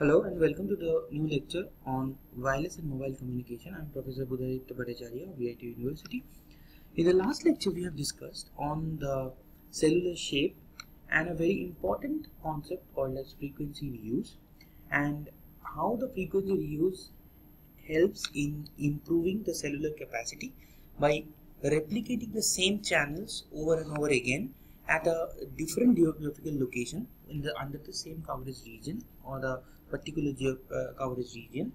Hello and welcome to the new lecture on wireless and mobile communication. I'm Professor Budaditya Bhattacharya of VIT University. In the last lecture, we have discussed on the cellular shape and a very important concept called as frequency reuse and how the frequency reuse helps in improving the cellular capacity by replicating the same channels over and over again at a different geographical location in the under the same coverage region or the particular geo uh, coverage region.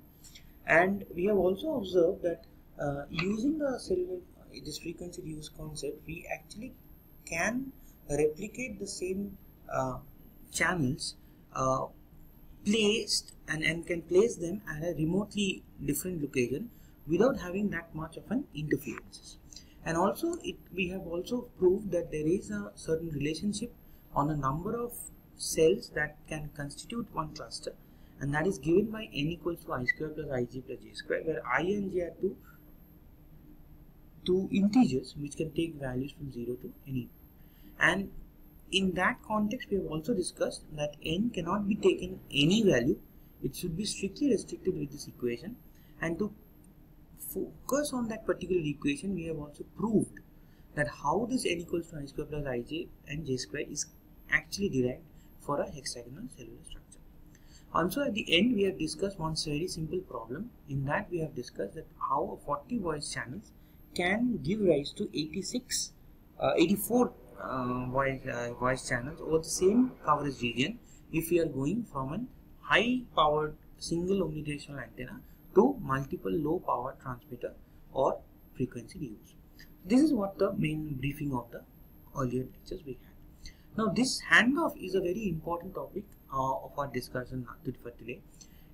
And we have also observed that uh, using the cellular this frequency reuse concept we actually can replicate the same uh, channels uh, placed and, and can place them at a remotely different location without having that much of an interference and also it we have also proved that there is a certain relationship on a number of cells that can constitute one cluster and that is given by n equals to i square plus ij plus j square where i and j are two two integers which can take values from 0 to any. And in that context we have also discussed that n cannot be taken any value. It should be strictly restricted with this equation. And to focus on that particular equation we have also proved that how this n equals to i square plus ij and j square is actually derived for a hexagonal cellular structure also at the end we have discussed one very simple problem. In that we have discussed that how 40 voice channels can give rise to 86, uh, 84 uh, voice, uh, voice channels over the same coverage region if we are going from a high powered single omnidirectional antenna to multiple low power transmitter or frequency reuse. This is what the main briefing of the earlier lectures we had. Now this handoff is a very important topic uh, of our discussion for today.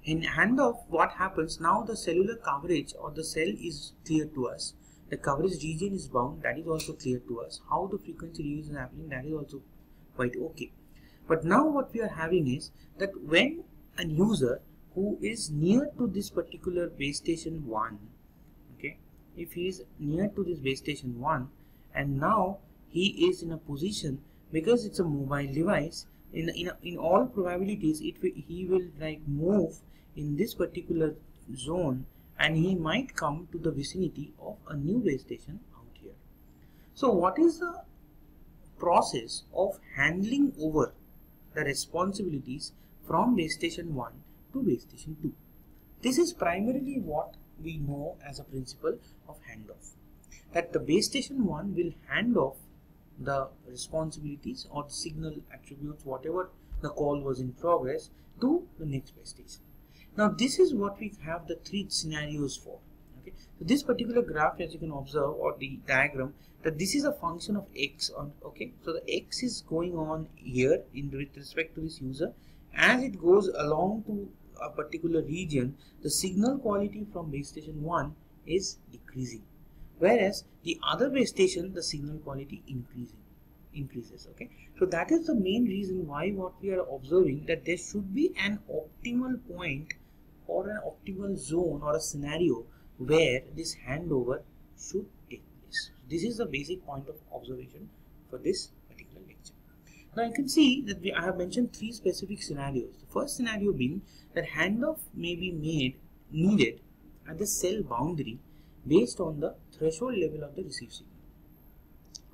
In handoff, what happens now the cellular coverage or the cell is clear to us. The coverage region is bound, that is also clear to us. How the frequency reuse is happening, that is also quite okay. But now what we are having is that when a user who is near to this particular base station 1, okay, if he is near to this base station 1 and now he is in a position because it's a mobile device in in, in all probabilities it he will like move in this particular zone and he might come to the vicinity of a new base station out here. So what is the process of handling over the responsibilities from base station 1 to base station 2 this is primarily what we know as a principle of handoff. That the base station 1 will hand off the responsibilities or the signal attributes whatever the call was in progress to the next base station. Now this is what we have the three scenarios for okay? So this particular graph as you can observe or the diagram that this is a function of x on okay? So the x is going on here in with respect to this user. As it goes along to a particular region the signal quality from base station 1 is decreasing whereas the other base station the signal quality increasing increases okay? So that is the main reason why what we are observing that there should be an optimal point or an optimal zone or a scenario where this handover should take place. This is the basic point of observation for this particular lecture. Now you can see that we, I have mentioned three specific scenarios. The first scenario being that handoff may be made needed at the cell boundary based on the threshold level of the receive signal.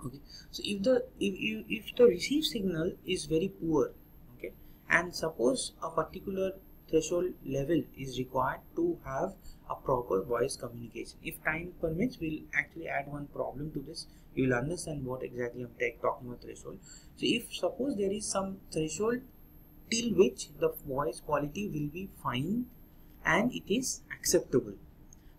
Okay. So if the if, if, if the receive signal is very poor okay and suppose a particular threshold level is required to have a proper voice communication. If time permits we'll actually add one problem to this. You will understand what exactly i'm talking about threshold. So if suppose there is some threshold till which the voice quality will be fine and it is acceptable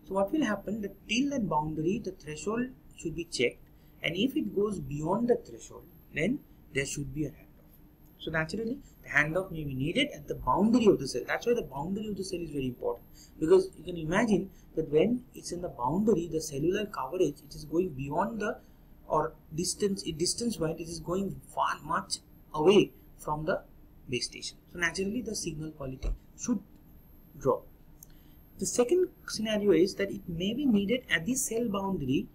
so what will happen that till that boundary the threshold should be checked and if it goes beyond the threshold then there should be a handoff. So naturally the handoff may be needed at the boundary of the cell. That's why the boundary of the cell is very important because you can imagine that when it's in the boundary the cellular coverage it is going beyond the or distance distance wise it is going far much away from the base station. So naturally the signal quality should drop. The second scenario is that it may be needed at the cell boundary,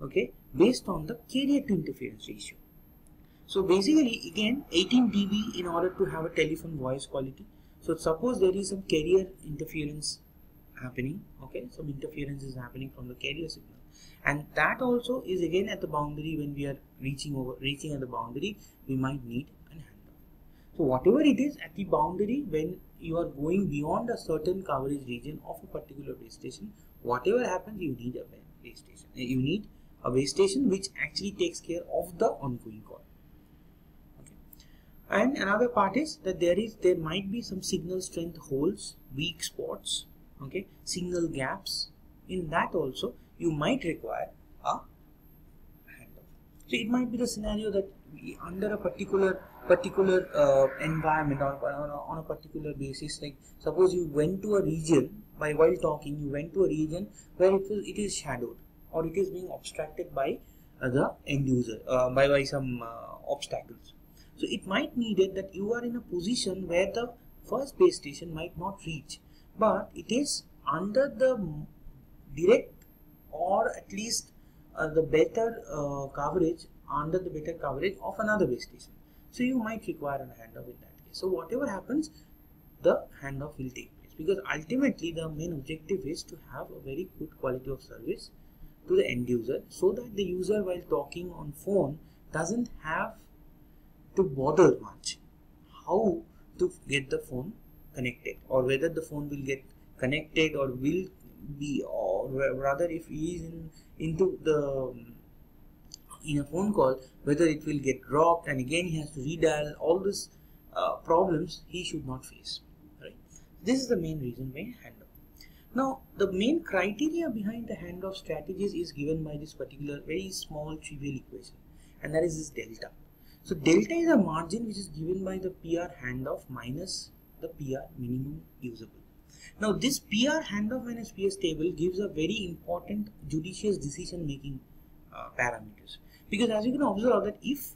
okay, based on the carrier to interference ratio. So basically again 18 dB in order to have a telephone voice quality. So suppose there is some carrier interference happening, okay, some interference is happening from the carrier signal. And that also is again at the boundary when we are reaching over reaching at the boundary we might need so whatever it is at the boundary when you are going beyond a certain coverage region of a particular base station whatever happens you need a base station eh, you need a base station which actually takes care of the ongoing call okay. and another part is that there is there might be some signal strength holes weak spots okay signal gaps in that also you might require a handoff. So it might be the scenario that under a particular particular uh, environment or on, on, a particular basis, like suppose you went to a region by while talking, you went to a region where it is it is shadowed or it is being obstructed by uh, the end user uh, by by some uh, obstacles. So it might need it that you are in a position where the first base station might not reach, but it is under the direct or at least uh, the better uh, coverage under the better coverage of another base station. So you might require a handoff in that case. So whatever happens, the handoff will take place because ultimately the main objective is to have a very good quality of service to the end user so that the user while talking on phone doesn't have to bother much how to get the phone connected or whether the phone will get connected or will be or rather if he is in into the in a phone call whether it will get dropped and again he has to redial all these uh, problems he should not face right? This is the main reason why handoff. Now the main criteria behind the handoff strategies is given by this particular very small trivial equation and that is this delta. So delta is a margin which is given by the PR handoff minus the PR minimum usable. Now this PR handoff minus PS table gives a very important judicious decision making uh, parameters because as you can observe that if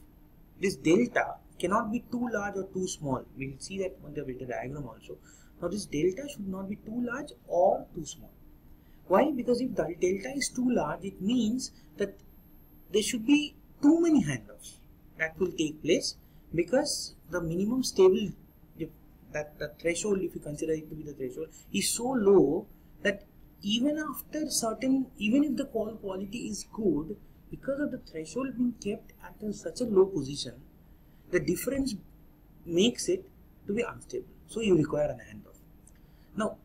this delta cannot be too large or too small, we will see that on the Vetter diagram also. Now this delta should not be too large or too small. Why? Because if the delta is too large, it means that there should be too many handoffs that will take place because the minimum stable that the threshold if you consider it to be the threshold is so low that even after certain even if the call quality is good because of the threshold being kept at a, such a low position the difference makes it to be unstable. So you require an handoff. Now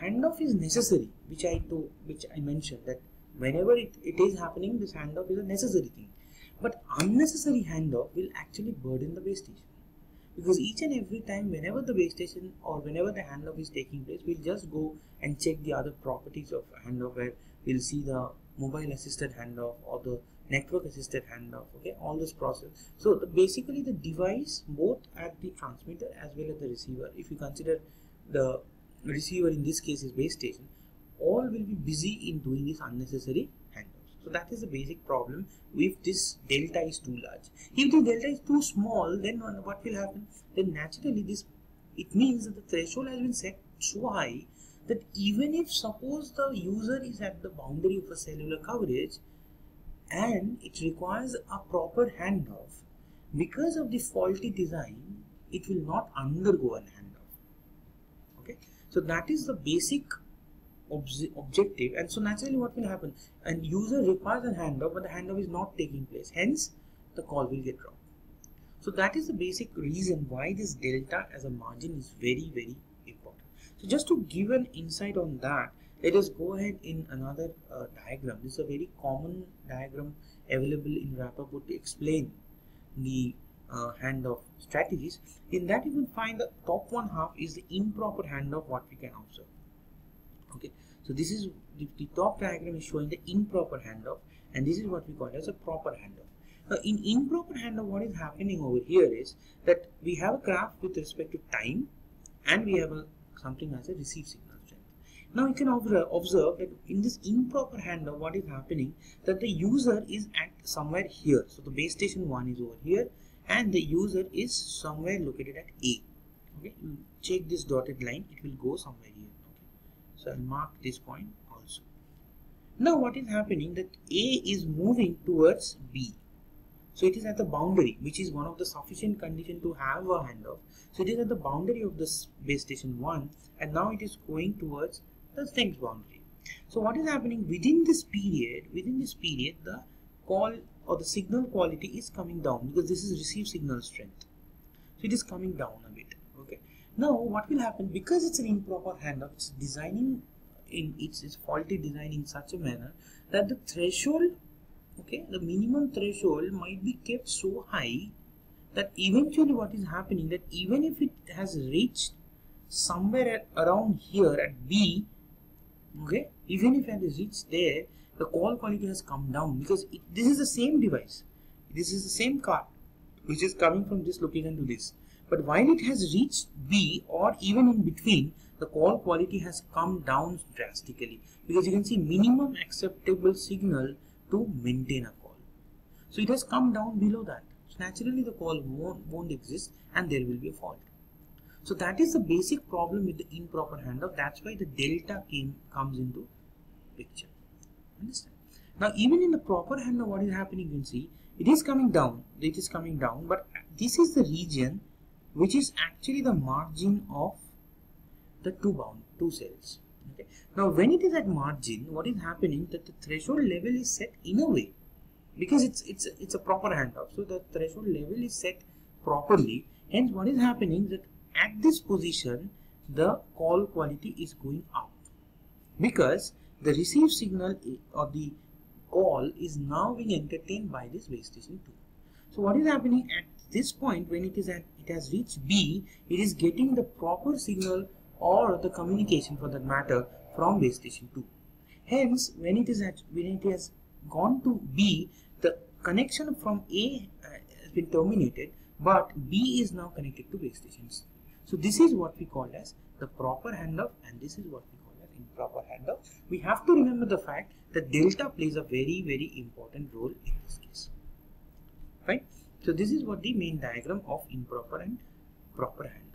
handoff is necessary which i to which i mentioned that whenever it, it is happening this handoff is a necessary thing. But unnecessary handoff will actually burden the base station. Because each and every time whenever the base station or whenever the handoff is taking place we'll just go and check the other properties of handoff where we'll see the mobile assisted handoff or the network assisted handoff okay all this process so the, basically the device both at the transmitter as well as the receiver if you consider the receiver in this case is base station all will be busy in doing this unnecessary handoffs. so that is the basic problem if this delta is too large. If the delta is too small, then what will happen? Then naturally this, it means that the threshold has been set so high that even if suppose the user is at the boundary of a cellular coverage and it requires a proper handoff, because of the faulty design, it will not undergo an handoff. Okay, so that is the basic objective and so naturally what will happen? And user requires a handoff but the handoff is not taking place. Hence the call will get dropped. So that is the basic reason why this delta as a margin is very very so just to give an insight on that let us go ahead in another uh, diagram. This is a very common diagram available in Rappaport to explain the uh, handoff strategies. In that you will find the top one half is the improper handoff what we can observe. Okay. So this is the, the top diagram is showing the improper handoff and this is what we call as a proper handoff now in improper handoff what is happening over here is that we have a graph with respect to time and we have a something as a receive signal strength. Now you can observe, that in this improper handoff what is happening that the user is at somewhere here. So the base station 1 is over here and the user is somewhere located at A. Okay you check this dotted line it will go somewhere here. Okay, so I'll mark this point also. Now what is happening that A is moving towards B. So it is at the boundary, which is one of the sufficient condition to have a handoff. So it is at the boundary of this base station 1 and now it is going towards the next boundary. So what is happening within this period, within this period, the call or the signal quality is coming down because this is receive signal strength. So it is coming down a bit. Okay. Now what will happen because it's an improper handoff, it's designing in it's, it's faulty design in such a manner that the threshold okay the minimum threshold might be kept so high that eventually what is happening that even if it has reached somewhere around here at B okay even if it has reached there the call quality has come down because it, this is the same device. This is the same card which is coming from this location to this. But while it has reached B or even in between the call quality has come down drastically. Because you can see minimum acceptable signal to maintain a call. So it has come down below that. So naturally the call won't, won't exist and there will be a fault. So that is the basic problem with the improper handoff. That's why the delta came comes into picture. Understand? Now even in the proper handoff, what is happening? You can see it is coming down. It is coming down, but this is the region which is actually the margin of the two bound two cells. Okay. Now when it is at margin, what is happening that the threshold level is set in a way because it's it's it's a proper handoff. So the threshold level is set properly. Hence, what is happening that at this position the call quality is going up because the received signal or the call is now being entertained by this base station 2. So what is happening at this point when it is at it has reached B, it is getting the proper signal or the communication for that matter from base station 2. Hence, when it is at when it has gone to B, the connection from A uh, has been terminated, but B is now connected to base stations. So this is what we call as the proper handoff, and this is what we call as improper handoff. We have to remember the fact that delta plays a very very important role in this case. Right. So this is what the main diagram of improper and proper handoff.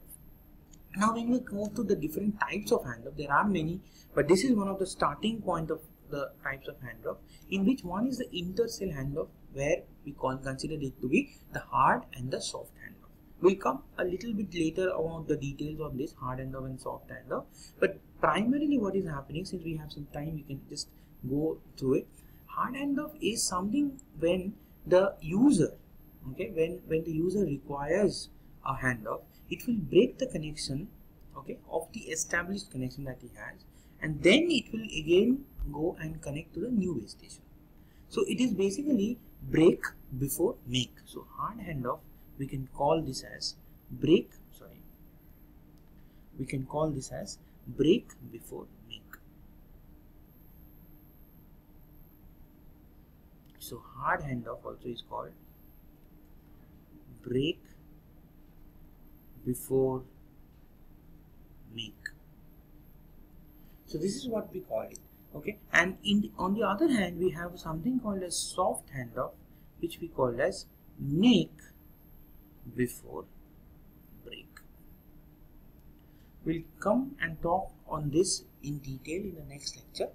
Now when we go to the different types of handoff, there are many, but this is one of the starting point of the types of handoff in which one is the intercell handoff where we consider it to be the hard and the soft handoff. We'll come a little bit later about the details of this hard handoff and soft handoff, but primarily what is happening since we have some time we can just go through it. Hard handoff is something when the user, okay, when, when the user requires a handoff, it will break the connection okay of the established connection that he has and then it will again go and connect to the new base station. So it is basically break before make. So hard handoff we can call this as break sorry we can call this as break before make. So hard handoff also is called break before make so this is what we call it okay? And in the, on the other hand we have something called as soft handoff which we call as make before break. We'll come and talk on this in detail in the next lecture.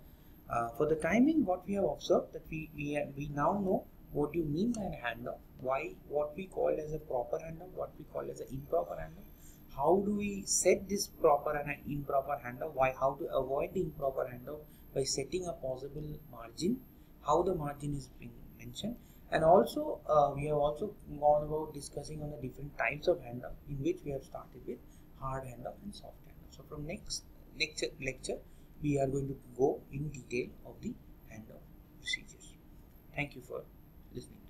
Uh, for the timing what we have observed that we we, we now know what do you mean by a handoff why what we call as a proper handoff what we call as an improper handoff how do we set this proper and improper handoff why how to avoid the improper handoff by setting a possible margin how the margin is being mentioned. And also uh, we have also gone about discussing on the different types of handoff in which we have started with hard handoff and soft handoff so from next lecture lecture we are going to go in detail of the handoff procedures. Thank you for listening.